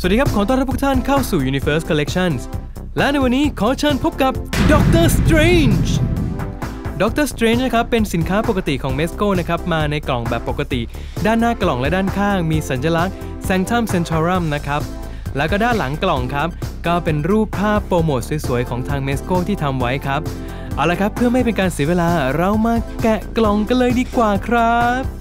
สวัสดีครับ ขอต้อนรับทุกท่านเข้าสู่ Universe Collections และในวันนี้ขอเชิญพบกับ Doctor Strange Doctor Strange นะครับ เป็นสินค้าปกติของ Mesco นะครับ มาในกล่องแบบปกติ ด้านหน้ากล่องและด้านข้างมีสัญลักษณ์ Sanctum Sanctorum นะครับ แล้วก็ด้านหลังกล่องครับ ก็เป็นรูปภาพโปรโมทสวยๆ ของทาง Mesco ที่ทำไว้ครับ เอาละครับ เพื่อไม่เป็นการเสียเวลา เรามาแกะกล่องกันเลยดีกว่าครับ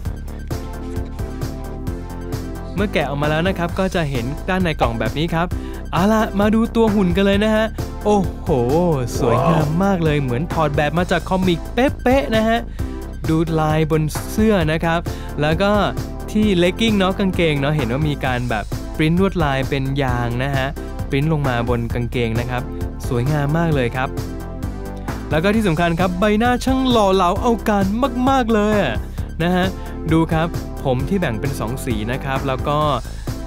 เมื่อแกะออกมาแล้วนะครับก็จะเห็นด้านในกล่องแบบนี้ครับเอาละมาดูตัวหุ่นกันเลยนะฮะ โอ้โห สวยงามมากเลยเหมือนถอดแบบมาจากคอมิกเป๊ะๆนะฮะ ดูลายบนเสื้อนะครับ แล้วก็ที่เลกกิ้งเนาะกางเกงเนาะเห็นว่ามีการแบบปริ้นลวดลายเป็นยางนะฮะปริ้นลงมาบนกางเกงนะครับ สวยงามมากเลยครับ แล้วก็ที่สำคัญครับใบหน้าช่างหล่อเหลาเอาการมาก ๆเลยนะฮะดูครับ ผมที่แบ่งเป็น 2 สีนะครับ แล้วก็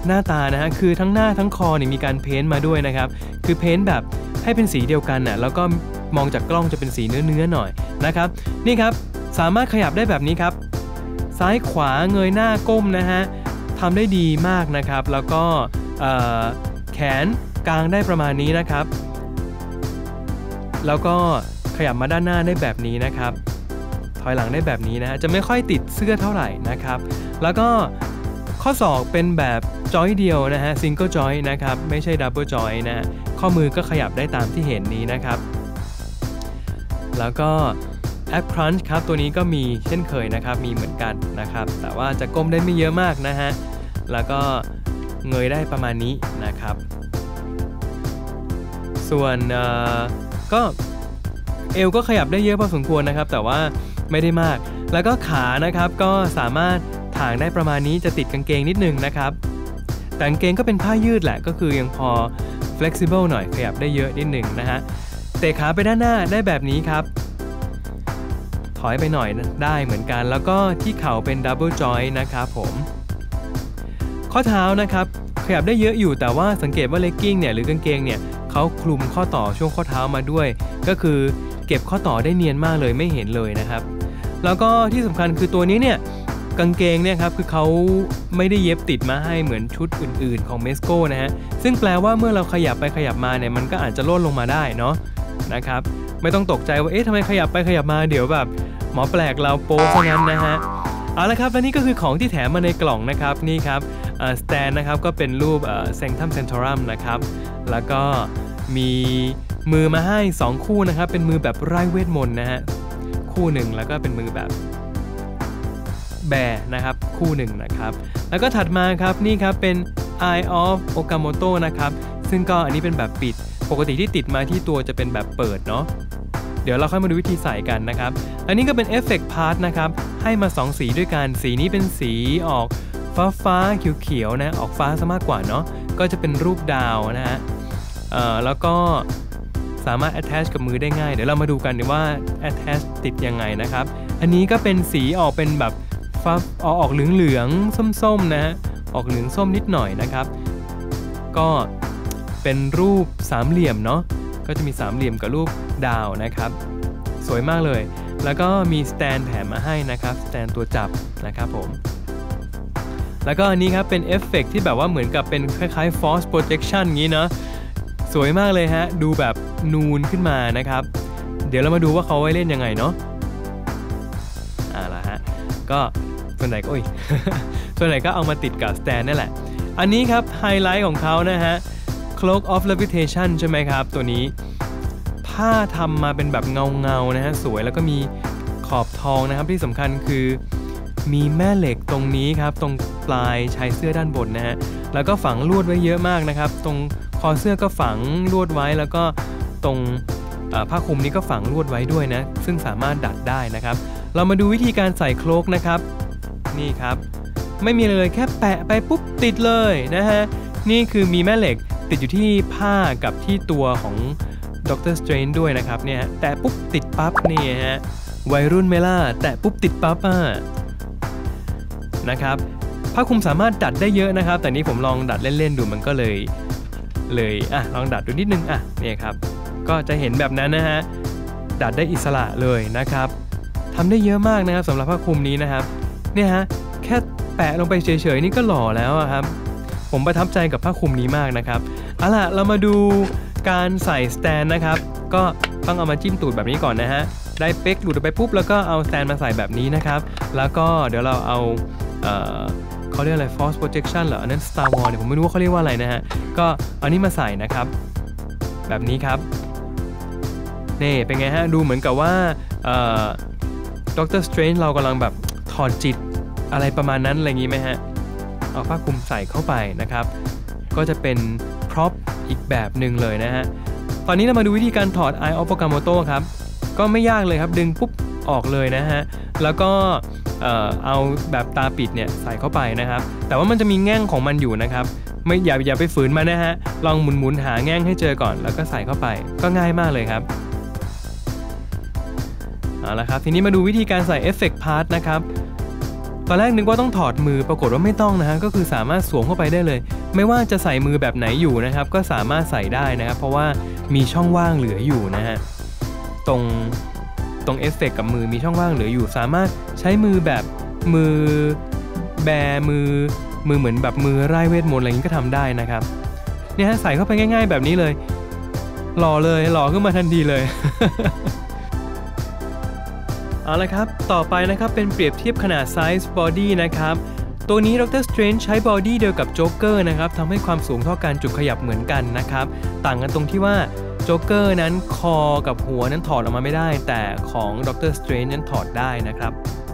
หน้าตานะฮะคือทั้งหน้าทั้งคอเนี่ยมีการเพ้นท์มาด้วยนะครับ คือเพ้นท์แบบให้เป็นสีเดียวกันน่ะแล้วก็มองจากกล้องจะเป็นสีเนื้อเนื้อๆหน่อยนะครับ นี่ครับสามารถขยับได้แบบนี้ครับ ซ้ายขวาเงยหน้าก้มนะฮะทำได้ดีมากนะครับ แล้วก็แขนกลางได้ประมาณนี้นะครับ แล้วก็ขยับมาด้านหน้าได้แบบนี้นะครับ ถอยหลังได้แบบนี้นะฮะจะไม่ค่อยติดเสื้อเท่าไหร่นะครับ แล้วก็ข้อศอกเป็นแบบจอยเดียวนะฮะ single joint นะครับไม่ใช่ double joint นะข้อมือก็ขยับได้ตามที่เห็นนี้นะครับ แล้วก็ ab crunch ครับตัวนี้ก็มีเช่นเคยนะครับมีเหมือนกันนะครับ แต่ว่าจะก้มได้ไม่เยอะมากนะฮะแล้วก็เงยได้ประมาณนี้นะครับ ส่วนก็เอวก็ขยับได้เยอะพอสมควรนะครับ แต่ว่า ไม่ได้มาก แล้วก็ขานะครับก็สามารถถางได้ประมาณนี้จะติดกางเกงนิดนึงนะครับแต่กางเกงก็เป็นผ้ายืดแหละก็คือยังพอ flexible หน่อยขยับได้เยอะนิดหนึ่งนะฮะเตะขาไปด้านหน้าได้แบบนี้ครับ ถอยไปหน่อยได้เหมือนกัน แล้วก็ที่เข่าเป็น double joint นะครับผมข้อเท้านะครับขยับได้เยอะอยู่แต่ว่าสังเกตว่าเลกกิ้งเนี่ยหรือกางเกงเนี่ยเขาคลุมข้อต่อช่วงข้อเท้ามาด้วย ก็คือเก็บข้อต่อได้เนียนมากเลยไม่เห็นเลยนะครับ แล้วก็ที่สำคัญคือตัวนี้เนี่ยกางเกงเนี่ยครับคือเขาไม่ได้เย็บติดมาให้เหมือนชุดอื่นๆของเมสโกนะฮะซึ่งแปลว่าเมื่อเราขยับไปขยับมาเนี่ยมันก็อาจจะล่นลงมาได้เนาะนะครับไม่ต้องตกใจว่าเอ๊ะทำไมขยับไปขยับมาเดี๋ยวแบบหมอแปลกเราโป๊ซะงั้นนะฮะเอาละครับและนี่ก็คือของที่แถมมาในกล่องนะครับนี่ครับสแตนนะครับก็เป็นรูปเซงทัมเซนทรัมนะครับแล้วก็มีมือมาให้ 2 คู่นะครับเป็นมือแบบไร้เวทมนต์นะฮะ คู่หนึ่งแล้วก็เป็นมือแบบแบนะครับคู่หนึ่งนะครับ แล้วก็ถัดมาครับนี่ครับเป็น Eye of Okamoto นะครับ ซึ่งก็อันนี้เป็นแบบปิด ปกติที่ติดมาที่ตัวจะเป็นแบบเปิดเนาะเดี๋ยวเราค่อยมาดูวิธีใส่กันนะครับ อันนี้ก็เป็น effect part นะครับ ให้มา 2 สีด้วยกัน สีนี้เป็นสีออกฟ้าฟ้าเขียวเขียวๆนะ ออกฟ้าซะมากกว่าเนาะ ก็จะเป็นรูปดาวนะฮะแล้วก็ สามารถ attach กับมือได้ง่าย เดี๋ยวเรามาดูกันว่า attach ติดยังไงนะครับ อันนี้ก็เป็นสีออกเป็นแบบฟ้าออกออกเหลืองๆส้มๆนะฮะออกเหลืองส้มนิดหน่อยนะครับ ก็เป็นรูปสามเหลี่ยมเนาะก็จะมีสามเหลี่ยมกับรูปดาวนะครับ สวยมากเลย แล้วก็มี stand แถมมาให้นะครับ stand ตัวจับนะครับผมแล้วก็อันนี้ครับเป็นเอฟเฟกต์ที่แบบว่าเหมือนกับเป็นคล้ายๆ force projection อย่างนี้เนาะ สวยมากเลยฮะ ดูแบบนูนขึ้นมานะครับ เดี๋ยวเรามาดูว่าเขาไว้เล่นยังไงเนาะอ่าละฮะ ก็ส่วนไหนก็โอ้ยส่วนไหนก็เอามาติดกับสแตนนั่นแหละ อันนี้ครับไฮไลท์ของเขานะฮะ cloak of levitation ใช่ไหมครับ ตัวนี้ ผ้าทำมาเป็นแบบเงาเงานะฮะ สวยแล้วก็มีขอบทองนะครับที่สำคัญคือมีแม่เหล็กตรงนี้ครับ ตรงปลายชายเสื้อด้านบนนะฮะ แล้วก็ฝังลวดไว้เยอะมากนะครับ ตรง คอเสื้อก็ฝังลวดไว้แล้วก็ตรงผ้าคลุมนี้ก็ฝังลวดไว้ด้วยนะ ซึ่งสามารถดัดได้นะครับ เรามาดูวิธีการใส่ cloak นะครับ นี่ครับ ไม่มีเลยแค่แปะไปปุ๊บติดเลยนะฮะ นี่คือมีแม่เหล็กติดอยู่ที่ผ้ากับที่ตัวของด็อกเตอร์สเตรนจ์ด้วยนะครับเนี่ยแตะปุ๊บติดปั๊บนี่ฮะวัยรุ่นเมล่าแตะปุ๊บติดปั๊บอะนะครับผ้าคลุมสามารถดัดได้เยอะนะครับ แต่นี้ผมลองดัดเล่นๆดูมันก็เลย เลยอะลองดัดดูนิดนึงอะเนี่ยครับ ก็จะเห็นแบบนั้นนะฮะดัดได้อิสระเลยนะครับทำได้เยอะมากนะครับสำหรับผ้าคลุมนี้นะครับเนี่ยฮะแค่แปะลงไปเฉยๆนี่ก็หล่อแล้วอะครับ ผมประทับใจกับผ้าคลุมนี้มากนะครับเอาล่ะเรามาดูการใส่สแตนนะครับ ก็ต้องเอามาจิ้มตูดแบบนี้ก่อนนะฮะได้เป๊กหลุดไปปุ๊บแล้วก็เอาสแตนมาใส่แบบนี้นะครับ แล้วก็เดี๋ยวเราเอาเเขาเรียกอะไร force projection เหรอ อันนั้น Star Wars เนี่ยผมไม่รู้ว่าเขาเรียกว่าอะไรนะฮะ ก็เอานี้มาใส่นะครับ แบบนี้ครับ นี่เป็นไงฮะ ดูเหมือนกับว่าด็อกเตอร์สเตรนจ์เรากำลังแบบถอดจิตอะไรประมาณนั้น อะไรอย่างนี้ไหมฮะ เอาผ้าคลุมใส่เข้าไปนะครับ ก็จะเป็น prop อีกแบบหนึ่งเลยนะฮะ ตอนนี้เรามาดูวิธีการถอด Eye of Agamotto ครับ ก็ไม่ยากเลยครับ ดึงปุ๊บออกเลยนะฮะ แล้วก็ เอาแบบตาปิดเนี่ยใส่เข้าไปนะครับ แต่ว่ามันจะมีแง่งของมันอยู่นะครับ ไม่อย่าอย่าไปฝืนมันนะฮะ ลองหมุนหมุนหาแง่งให้เจอก่อน แล้วก็ใส่เข้าไป ก็ง่ายมากเลยครับเอาละครับทีนี้มาดูวิธีการใส่ effect part นะครับตอนแรกนึกว่าต้องถอดมือปรากฏว่าไม่ต้องนะฮะก็คือสามารถสวมเข้าไปได้เลย ไม่ว่าจะใส่มือแบบไหนอยู่นะครับ ก็สามารถใส่ได้นะครับ เพราะว่ามีช่องว่างเหลืออยู่นะฮะตรง ตรงเอฟเฟกต์กับมือมีช่องว่างเหลืออยู่ สามารถใช้มือแบบมือแบมือ มือเหมือนแบบมือไร้เวทมนต์อะไรนี้ก็ทำได้นะครับเนี่ยฮะใส่เข้าไปง่าย ๆ แบบนี้เลย หล่อเลยหล่อขึ้นมาทันทีเลยเอาละครับ ต่อไปนะครับเป็นเปรียบเทียบขนาดไซส์ body นะครับ ตัวนี้ด็อกเตอร์สเตรนจ์ใช้ body เดียวกับโจ๊กเกอร์นะครับทำให้ความสูงเท่ากันจุดขยับเหมือนกันนะครับ ต่างกันตรงที่ว่า โจ๊กเกอร์นั้นคอกับหัวนั้นถอดออกมาไม่ได้ แต่ของด็อกเตอร์สเตรนจ์นั้นถอดได้นะครับ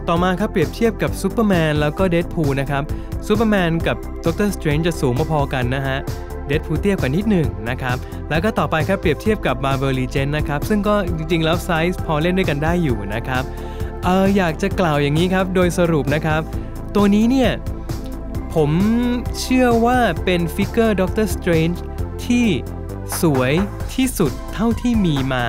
ต่อมาครับเปรียบเทียบกับซูเปอร์แมนแล้วก็เดดพูลนะครับซูเปอร์แมนกับด็อกเตอร์สเตรนจ์จะสูงพอๆกันนะฮะเดดพูลเตี้ยกว่านิดหนึ่งนะครับแล้วก็ต่อไปครับเปรียบเทียบกับ Marvel Legends นะครับซึ่งก็จริงๆแล้วไซส์พอเล่นด้วยกันได้อยู่นะครับเอออยากจะกล่าวอย่างนี้ครับโดยสรุปนะครับ ตัวนี้เนี่ยผมเชื่อว่าเป็น figure ด็อกเตอร์สเตรนจ์ที่ สวยที่สุดเท่าที่มีมา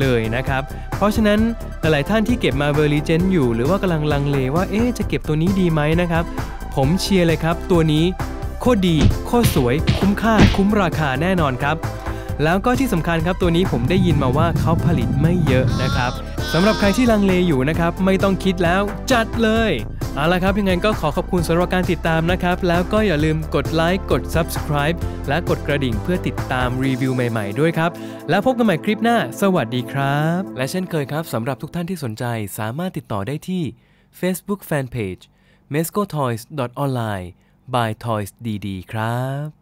เลยนะครับ เพราะฉะนั้นหลายๆท่านที่เก็บ Marvel Legend อยู่ หรือว่ากำลังลังเลว่าเอ๊ะจะเก็บตัวนี้ดีไหมนะครับ ผมเชียร์เลยครับ ตัวนี้โคตรดีโคตรสวย คุ้มค่าคุ้มราคาแน่นอนครับ แล้วก็ที่สำคัญครับตัวนี้ผมได้ยินมาว่าเขาผลิตไม่เยอะนะครับสำหรับใครที่ลังเลอยู่นะครับ ไม่ต้องคิดแล้วจัดเลย เอาละครับยังไงก็ขอขอบคุณสำหรับการติดตามนะครับ แล้วก็อย่าลืมกดไลค์กด Subscribe และกดกระดิ่งเพื่อติดตามรีวิวใหม่ ๆ ด้วยครับ แล้วพบกันใหม่คลิปหน้า สวัสดีครับ และเช่นเคยครับสำหรับทุกท่านที่สนใจสามารถติดต่อได้ที่ Facebook Fanpage mescotoys online by Toys DD ครับ